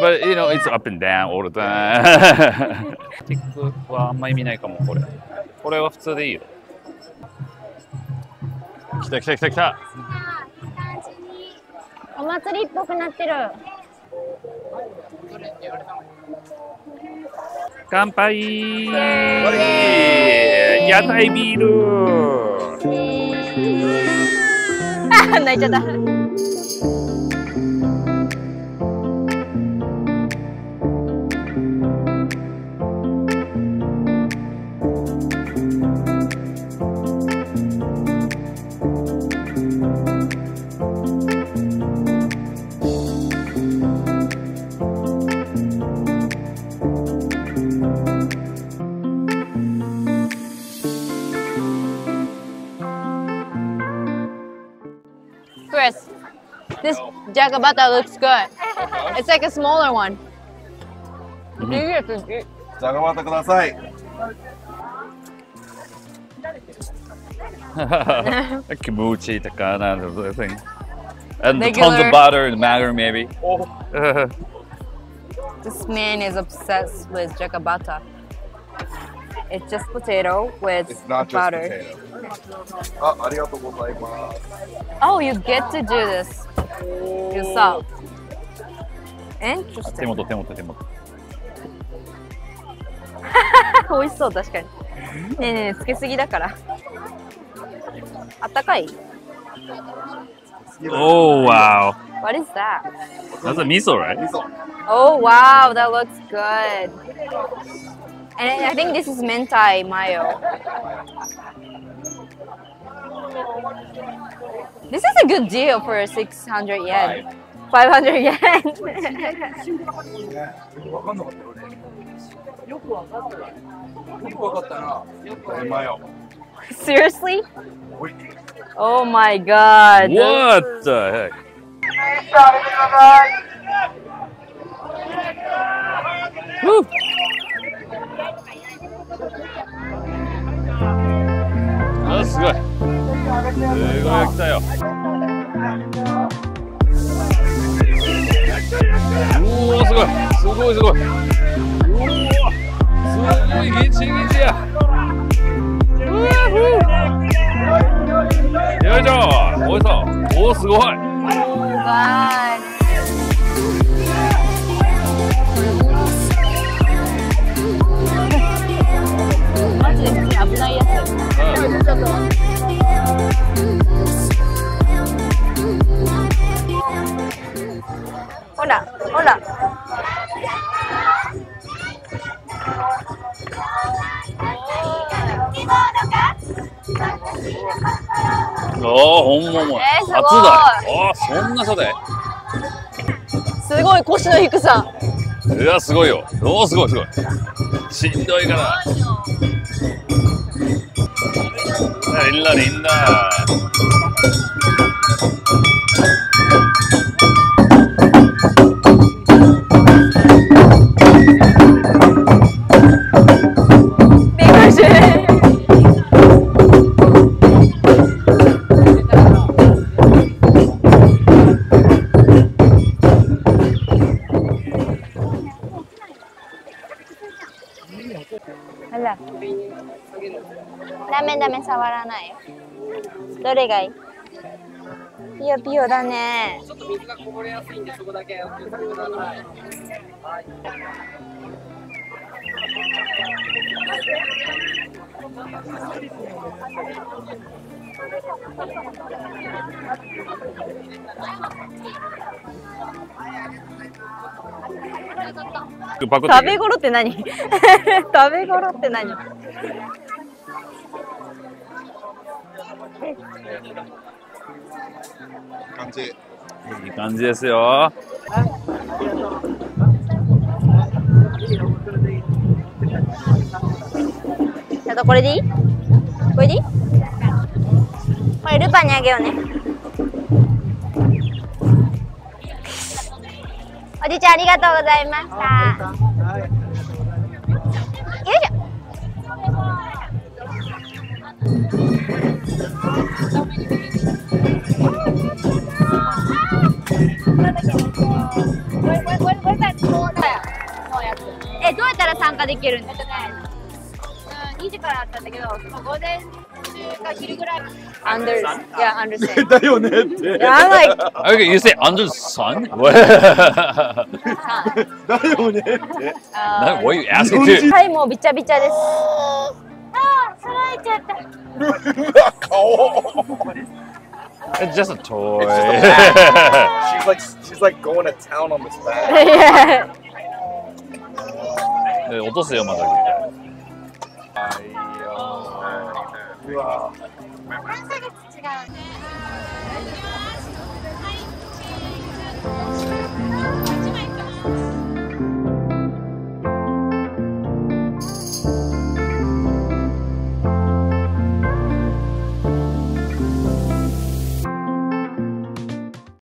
But you know, it's up and down all the time. ティックはあんま意味ないかも、これ。これは普通でいいよ。来た来た来た来た。お祭りっぽくなってる。乾杯屋台ビール泣いちゃった。Chris, this Jagabata looks good. It's like a smaller one. いいやついいじゃがバタください。Kimuchi とか、なんだろう、thing. And Regular. tons of butter and magar maybe. This man is obsessed with Jagabata. It's just potato with It's not just butter. potato. あ、ありがとうございます。Oh, you get to do this yourself. 手 Interesting. 元手元手元。美味しそう、確かに。ねえねえねえ、つけすぎだから。あったかい Oh wow. What is that? That's a miso, right? 味噌。Oh wow, that looks good. And I think this is mentai mayo. This is a good deal for 600 yen. 500 yen. わかんなかった来たよ。おおすごい。すごいすごい。おおすごいギチギチや。うわふう。よいしょ。おいしそう。おおすごい。危ないやつ。ほら、ほら。おお本物。えーすごい。初だおおそんな初代すごい腰の低さ。うわすごいよ。おおすごいすごい。しんどいから。リンダリンダあら。ダメダメ触らないよ。どれがいいピヨピヨだね。ちょっと水がこぼれやすいんで、そこだけお気をつけください。はい。食べ頃って何？食べ頃って何？感じ。いい感じですよちょっとこれでいい？これでいい？これルパンにあげようね。おじいちゃんありがとうございました。よいしょ。え、どうやったら参加できるんですか？2時からだったんだけど、その午前中か昼ぐらい。Under, yeah, understand. だよねって。Yeah, I'm like, Okay, you say under the sun? What? だよねって。uh, what are you asking to? はい、もうびちゃびちゃです。あー、揃えちゃった。顔 It's just a toy. She's like, she's like going to town on this bag. で落とすよ、まだ。うわ。何ヶ月違うね。